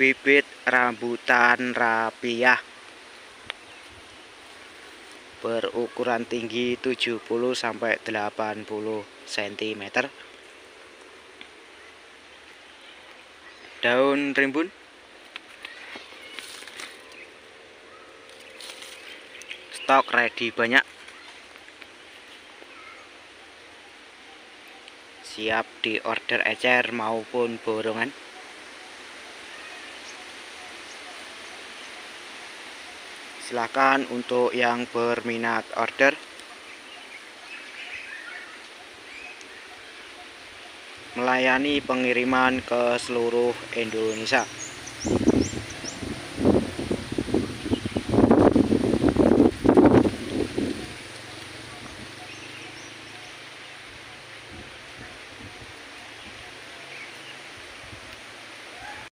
bibit rambutan rapiah. Berukuran tinggi 70 sampai 80 cm daun rimbun. Stok ready banyak. Siap di order ecer maupun borongan silahkan untuk yang berminat order. Melayani pengiriman ke seluruh Indonesia